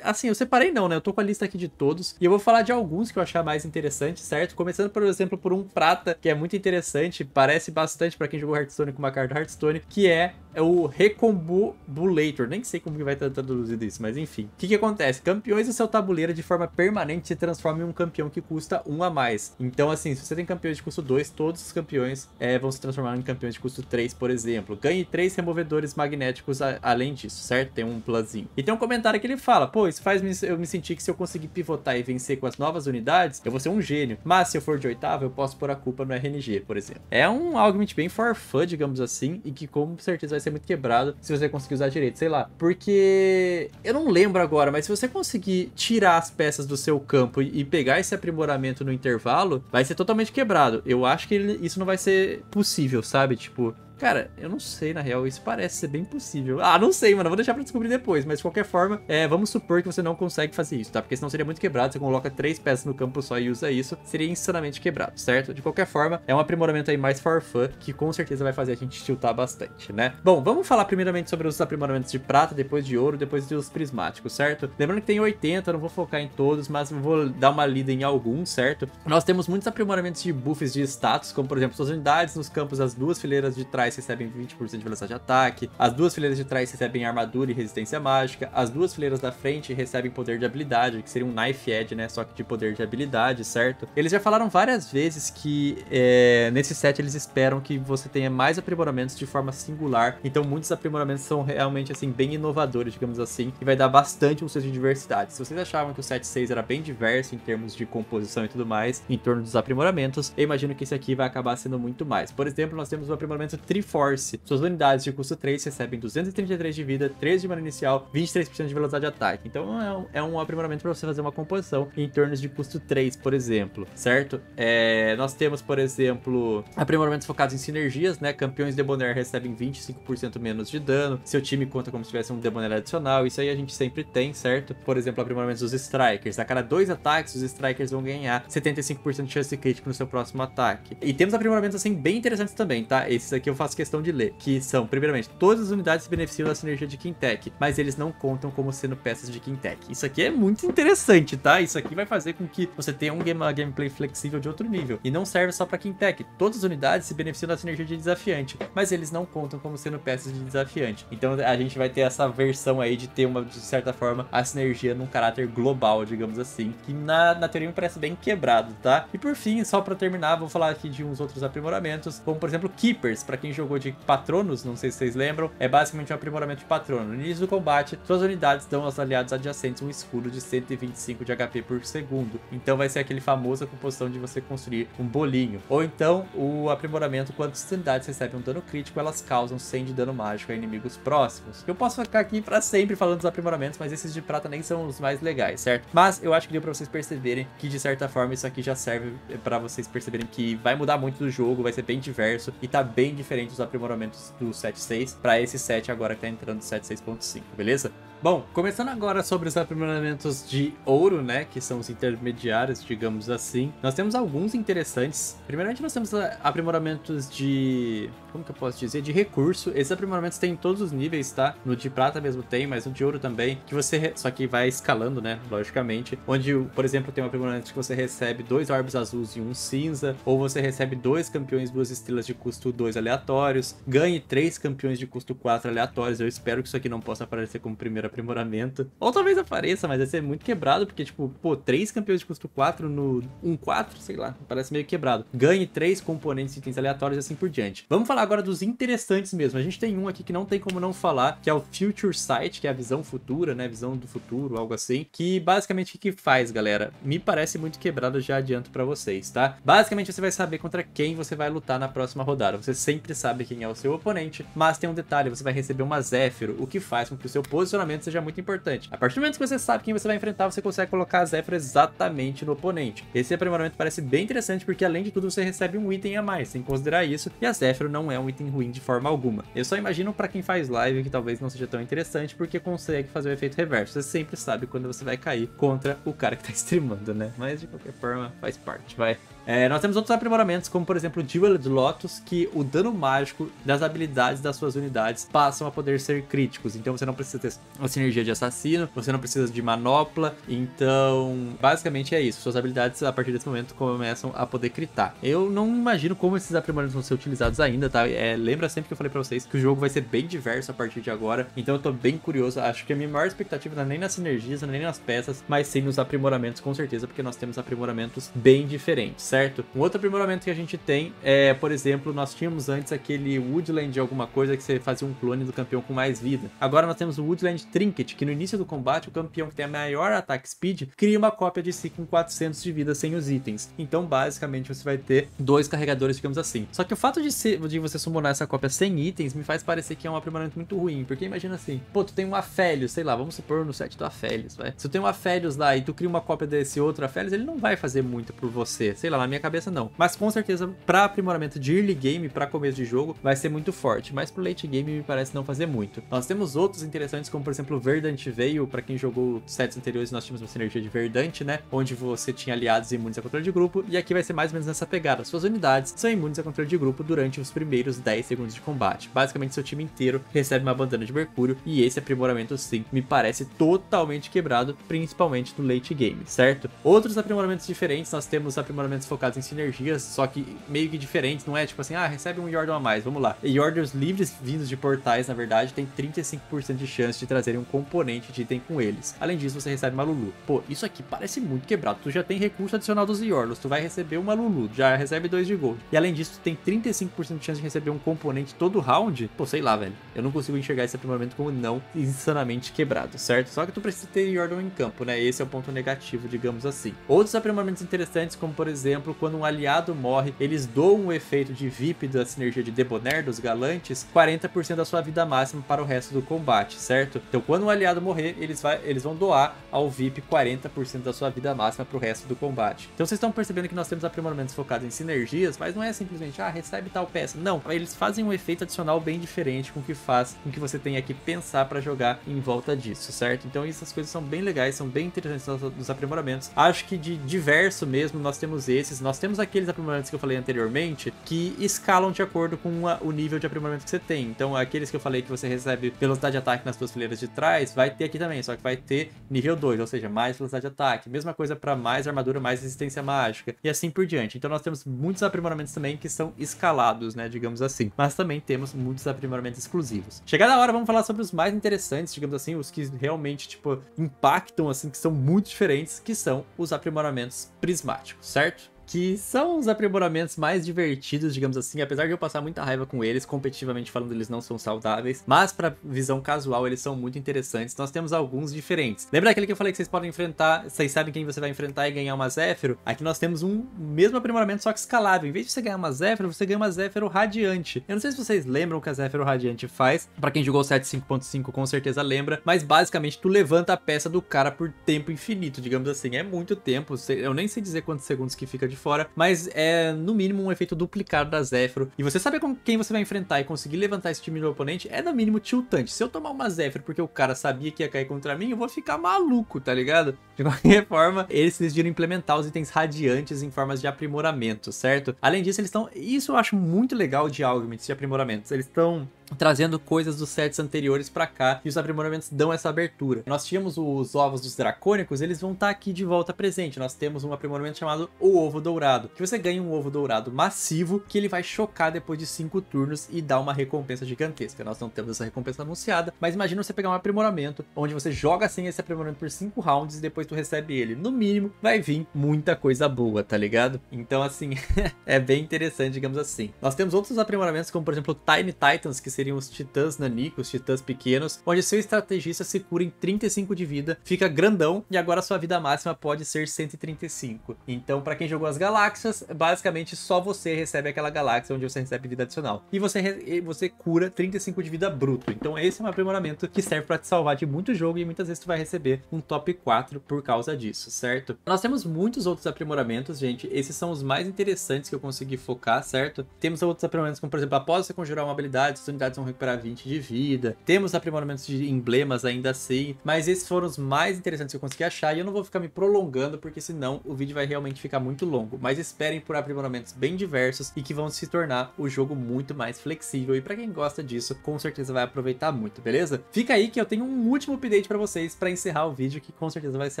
Assim, eu separei não, né? Eu tô com a lista aqui de todos. E eu vou falar de alguns que eu achar mais interessantes, certo? Começando, por exemplo, por um prata, que é muito interessante. Parece bastante para quem jogou Hearthstone com uma carta Hearthstone, que é é o Recombulator. Nem sei como que vai estar traduzido isso, mas enfim. O que, que acontece? Campeões do seu tabuleiro de forma permanente se transformam em um campeão que custa um a mais. Então, assim, se você tem campeões de custo 2, todos os campeões é, vão se transformar em campeões de custo 3, por exemplo. Ganhe 3 removedores magnéticos a, além disso, certo? Tem um plusinho. E tem um comentário que ele fala: pô, isso faz eu me sentir que se eu conseguir pivotar e vencer com as novas unidades, eu vou ser um gênio. Mas se eu for de oitavo, eu posso pôr a culpa no RNG, por exemplo. É um argument bem for fun, digamos assim, e que com certeza vai ser muito quebrado se você conseguir usar direito, sei lá. Porque eu não lembro agora, mas se você conseguir tirar as peças do seu campo e pegar esse aprimoramento no intervalo, vai ser totalmente quebrado. Eu acho que isso não vai ser possível, sabe? Tipo, Cara, eu não sei, na real, isso parece ser bem possível. Ah, não sei, mano, vou deixar pra descobrir depois, mas de qualquer forma, é, vamos supor que você não consegue fazer isso, tá? Porque senão seria muito quebrado, você coloca três peças no campo só e usa isso, seria insanamente quebrado, certo? De qualquer forma, é um aprimoramento aí mais for fun, que com certeza vai fazer a gente tiltar bastante, né? Bom, vamos falar primeiramente sobre os aprimoramentos de prata, depois de ouro, depois dos prismáticos, certo? Lembrando que tem 80, eu não vou focar em todos, mas vou dar uma lida em alguns, certo? Nós temos muitos aprimoramentos de buffs de status, como por exemplo, suas unidades nos campos das duas fileiras de trás recebem 20% 20% de velocidade de ataque. As duas fileiras de trás recebem armadura e resistência mágica. As duas fileiras da frente recebem poder de habilidade, que seria um Knife Edge, né? Só que de poder de habilidade, certo? Eles já falaram várias vezes que é, nesse set eles esperam que você tenha mais aprimoramentos de forma singular. Então muitos aprimoramentos são realmente assim bem inovadores, digamos assim, e vai dar bastante um senso de diversidade. Se vocês achavam que o set 6 era bem diverso em termos de composição e tudo mais, em torno dos aprimoramentos, eu imagino que esse aqui vai acabar sendo muito mais. Por exemplo, nós temos o aprimoramento Triforce, suas unidades de custo 3 recebem 233 de vida, 13 de mana inicial, 23% de velocidade de ataque. Então é um, é um aprimoramento para você fazer uma composição em tornos de custo 3, por exemplo, certo? É, nós temos, por exemplo, aprimoramentos focados em sinergias, né? Campeões Debonair recebem 25% menos de dano, seu time conta como se tivesse um Debonair adicional, isso aí a gente sempre tem, certo? Por exemplo, aprimoramentos dos Strikers. A cada dois ataques, os Strikers vão ganhar 75% de chance crítico no seu próximo ataque. E temos aprimoramentos, assim, bem interessantes também, tá? Esses aqui eu faço questão de ler que são, primeiramente, todas as unidades se beneficiam da sinergia de Quintec, mas eles não contam como sendo peças de Quintec. Isso aqui é muito interessante, tá? Isso aqui vai fazer com que você tenha um game, uma gameplay flexível de outro nível. E não serve só pra Quintec. Todas as unidades se beneficiam da sinergia de desafiante, mas eles não contam como sendo peças de desafiante. Então a gente vai ter essa versão aí de ter uma, de certa forma, a sinergia num caráter global, digamos assim, que na, na teoria me parece bem quebrado, tá? E por fim, só pra terminar, vou falar aqui de uns outros aprimoramentos, como por exemplo Keepers, para quem jogou de Patronos, não sei se vocês lembram, é basicamente um aprimoramento de patrono. No início do combate, suas unidades dão aos aliados adjacentes um escudo de 125 de HP por segundo. Então vai ser aquele famoso composição de você construir um bolinho. Ou então o aprimoramento quando as unidades recebem um dano crítico, elas causam 100 de dano mágico a inimigos próximos. Eu posso ficar aqui para sempre falando dos aprimoramentos, mas esses de prata nem são os mais legais, certo? Mas eu acho que deu para vocês perceberem que de certa forma isso aqui já serve para vocês perceberem que vai mudar muito do jogo, vai ser bem diverso e tá bem diferente dos aprimoramentos do 7.6 para esse set agora que tá entrando 7.6.5, beleza? Bom, começando agora sobre os aprimoramentos de ouro, né, que são os intermediários, digamos assim. Nós temos alguns interessantes. Primeiramente nós temos ah, aprimoramentos de, como que eu posso dizer, de recurso. Esses aprimoramentos tem em todos os níveis, tá? No de prata mesmo tem, mas no de ouro também, que você só que vai escalando, né, logicamente. Onde, por exemplo, tem um aprimoramento que você recebe dois orbes azuis e um cinza, ou você recebe dois campeões duas estrelas de custo 2 aleatórios, ganhe três campeões de custo 4 aleatórios. Eu espero que isso aqui não possa aparecer como primeiro aprimoramento. Ou talvez apareça, mas vai ser muito quebrado, porque, tipo, pô, três campeões de custo 4 no 1-4, sei lá, parece meio quebrado. Ganhe três componentes de itens aleatórios e assim por diante. Vamos falar agora dos interessantes mesmo. A gente tem um aqui que não tem como não falar, que é o Future Sight, que é a visão futura, né? Visão do futuro, algo assim. Que basicamente o que faz, galera? Me parece muito quebrado, já adianto para vocês, tá? Basicamente você vai saber contra quem você vai lutar na próxima rodada. Você sempre sabe quem é o seu oponente, mas tem um detalhe, você vai receber uma Zéfiro, o que faz com que o seu posicionamento seja muito importante. A partir do momento que você sabe quem você vai enfrentar, você consegue colocar a Zéfiro exatamente no oponente. Esse aprimoramento parece bem interessante porque além de tudo você recebe um item a mais, sem considerar isso, e a Zéfiro não é um item ruim de forma alguma. Eu só imagino para quem faz live que talvez não seja tão interessante porque consegue fazer o efeito reverso. Você sempre sabe quando você vai cair contra o cara que tá streamando, né? Mas de qualquer forma faz parte, vai. É, nós temos outros aprimoramentos, como por exemplo o Jeweled Lotus, que o dano mágico das habilidades das suas unidades passam a poder ser críticos. Então você não precisa ter uma sinergia de assassino, você não precisa de manopla. Então, basicamente é isso. Suas habilidades a partir desse momento começam a poder critar. Eu não imagino como esses aprimoramentos vão ser utilizados ainda, tá? É, lembra sempre que eu falei pra vocês que o jogo vai ser bem diverso a partir de agora. Então eu tô bem curioso. Acho que a minha maior expectativa não é nem nas sinergias, nem nas peças, mas sim nos aprimoramentos, com certeza, porque nós temos aprimoramentos bem diferentes certo? Um outro aprimoramento que a gente tem é, por exemplo, nós tínhamos antes aquele Woodland de alguma coisa que você fazia um clone do campeão com mais vida. Agora nós temos o Woodland Trinket, que no início do combate o campeão que tem a maior ataque speed cria uma cópia de si com 400 de vida sem os itens. Então, basicamente, você vai ter dois carregadores, digamos assim. Só que o fato de, ser, de você summonar essa cópia sem itens me faz parecer que é um aprimoramento muito ruim, porque imagina assim, pô, tu tem um Aphelios, sei lá, vamos supor no set do Aphelios, vai. Se tu tem um Aphelios lá e tu cria uma cópia desse outro Aphelios, ele não vai fazer muito por você, sei lá, na minha cabeça não. Mas com certeza, para aprimoramento de early game, para começo de jogo, vai ser muito forte. Mas pro late game me parece não fazer muito. Nós temos outros interessantes, como por exemplo Verdant Veil, para quem jogou sets anteriores, nós tínhamos uma sinergia de Verdant, né? Onde você tinha aliados imunes a controle de grupo. E aqui vai ser mais ou menos nessa pegada. Suas unidades são imunes a controle de grupo durante os primeiros 10 segundos de combate. Basicamente, seu time inteiro recebe uma bandana de Mercúrio. E esse aprimoramento, sim, me parece totalmente quebrado, principalmente no late game, certo? Outros aprimoramentos diferentes, nós temos aprimoramentos focados em sinergias, só que meio que diferentes, não é tipo assim, ah, recebe um Yordle a mais, vamos lá. Yordles livres vindos de portais, na verdade, tem 35% de chance de trazerem um componente de item com eles. Além disso, você recebe uma Lulu. Pô, isso aqui parece muito quebrado. Tu já tem recurso adicional dos Yordles, tu vai receber uma Lulu, já recebe 2 de gold. E além disso, tu tem 35% de chance de receber um componente todo round. Pô, sei lá, velho. Eu não consigo enxergar esse aprimoramento como não insanamente quebrado, certo? Só que tu precisa ter Yordle em campo, né? Esse é o ponto negativo, digamos assim. Outros aprimoramentos interessantes, como por exemplo, quando um aliado morre, eles doam o efeito de VIP da sinergia de Debonair dos Galantes, 40% da sua vida máxima para o resto do combate, certo? Então quando um aliado morrer, eles, vai, eles vão doar ao VIP 40% da sua vida máxima para o resto do combate. Então vocês estão percebendo que nós temos aprimoramentos focados em sinergias, mas não é simplesmente, ah, recebe tal peça. Não, eles fazem um efeito adicional bem diferente com o que faz com que você tenha que pensar para jogar em volta disso, certo? Então essas coisas são bem legais, são bem interessantes nos aprimoramentos. Acho que de diverso mesmo, nós temos nós temos aqueles aprimoramentos que eu falei anteriormente, que escalam de acordo com a, o nível de aprimoramento que você tem. Então, aqueles que eu falei que você recebe velocidade de ataque nas suas fileiras de trás, vai ter aqui também, só que vai ter nível 2, ou seja, mais velocidade de ataque. Mesma coisa para mais armadura, mais resistência mágica, e assim por diante. Então, nós temos muitos aprimoramentos também que são escalados, né, digamos assim. Mas também temos muitos aprimoramentos exclusivos. Chegada a hora, vamos falar sobre os mais interessantes, digamos assim, os que realmente, tipo, impactam, assim, que são muito diferentes, que são os aprimoramentos prismáticos, certo? Que são os aprimoramentos mais divertidos, digamos assim, apesar de eu passar muita raiva com eles, competitivamente falando, eles não são saudáveis, mas para visão casual eles são muito interessantes. Nós temos alguns diferentes. Lembra aquele que eu falei que vocês podem enfrentar, vocês sabem quem você vai enfrentar e ganhar uma Zéfiro? Aqui nós temos um mesmo aprimoramento, só que escalável. Em vez de você ganhar uma Zéfiro, você ganha uma Zéfiro Radiante. Eu não sei se vocês lembram o que a Zéfiro Radiante faz, para quem jogou o 7.5.5 com certeza lembra, mas basicamente tu levanta a peça do cara por tempo infinito, digamos assim. É muito tempo, eu nem sei dizer quantos segundos que fica de fora, mas é no mínimo um efeito duplicado da Zephyro. E você saber com quem você vai enfrentar e conseguir levantar esse time do oponente é no mínimo tiltante. Se eu tomar uma Zephyro porque o cara sabia que ia cair contra mim, eu vou ficar maluco, tá ligado? De qualquer forma, eles decidiram implementar os itens radiantes em formas de aprimoramento, certo? Além disso, eles estão. Isso eu acho muito legal de Augments de aprimoramentos. Eles estão trazendo coisas dos sets anteriores para cá e os aprimoramentos dão essa abertura. Nós tínhamos os ovos dos dracônicos, eles vão estar tá aqui de volta presente. Nós temos um aprimoramento chamado o ovo dourado, que você ganha um ovo dourado massivo que ele vai chocar depois de 5 turnos e dar uma recompensa gigantesca. Nós não temos essa recompensa anunciada, mas imagina você pegar um aprimoramento onde você joga sem esse aprimoramento por 5 rounds e depois tu recebe ele. No mínimo, vai vir muita coisa boa, tá ligado? Então assim, é bem interessante, digamos assim. Nós temos outros aprimoramentos como por exemplo Tiny Titans, que seriam os titãs nanicos, titãs pequenos, onde seu estrategista se cura em 35 de vida, fica grandão e agora sua vida máxima pode ser 135. Então, para quem jogou as galáxias, basicamente só você recebe aquela galáxia onde você recebe vida adicional. E você, você cura 35 de vida bruto. Então, esse é um aprimoramento que serve para te salvar de muito jogo e muitas vezes tu vai receber um top 4 por causa disso, certo? Nós temos muitos outros aprimoramentos, gente. Esses são os mais interessantes que eu consegui focar, certo? Temos outros aprimoramentos, como por exemplo, após você conjurar uma habilidade, suas unidades vão recuperar 20 de vida. Temos aprimoramentos de emblemas ainda assim, mas esses foram os mais interessantes que eu consegui achar e eu não vou ficar me prolongando porque senão o vídeo vai realmente ficar muito longo. Mas esperem por aprimoramentos bem diversos e que vão se tornar o jogo muito mais flexível e para quem gosta disso, com certeza vai aproveitar muito, beleza? Fica aí que eu tenho um último update para vocês para encerrar o vídeo que com certeza vai ser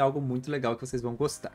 algo muito legal que vocês vão gostar.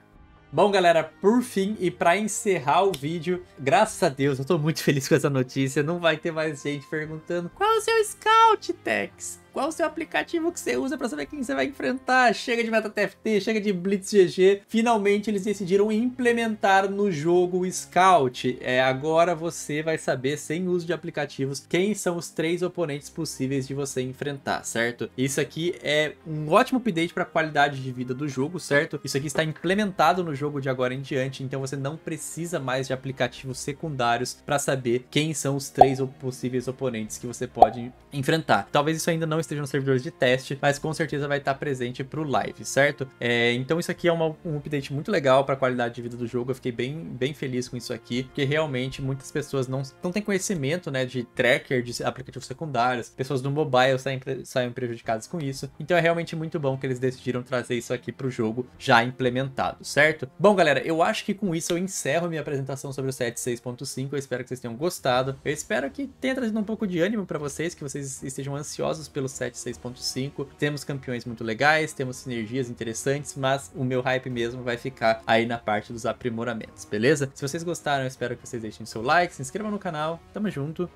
Bom, galera, por fim, e para encerrar o vídeo, graças a Deus, eu tô muito feliz com essa notícia, não vai ter mais gente perguntando qual é o seu Scout, Tex? Qual o seu aplicativo que você usa para saber quem você vai enfrentar? Chega de MetaTFT, chega de Blitz GG. Finalmente eles decidiram implementar no jogo o Scout. É, agora você vai saber, sem uso de aplicativos, quem são os três oponentes possíveis de você enfrentar, certo? Isso aqui é um ótimo update para a qualidade de vida do jogo, certo? Isso aqui está implementado no jogo de agora em diante, então você não precisa mais de aplicativos secundários para saber quem são os três possíveis oponentes que você pode enfrentar. Talvez isso ainda não não esteja nos servidores de teste, mas com certeza vai estar presente para o live, certo? É, então isso aqui é uma, um update muito legal para a qualidade de vida do jogo, eu fiquei bem, bem feliz com isso aqui, porque realmente muitas pessoas não, não têm conhecimento né, de tracker, de aplicativos secundários, pessoas do mobile saem, saem prejudicadas com isso, então é realmente muito bom que eles decidiram trazer isso aqui para o jogo já implementado, certo? Bom galera, eu acho que com isso eu encerro minha apresentação sobre o 7.6.5, eu espero que vocês tenham gostado, eu espero que tenha trazido um pouco de ânimo para vocês, que vocês estejam ansiosos pelo 7 6.5. Temos campeões muito legais, temos sinergias interessantes, mas o meu hype mesmo vai ficar aí na parte dos aprimoramentos, beleza? Se vocês gostaram, eu espero que vocês deixem seu like, se inscrevam no canal, tamo junto,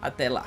até lá!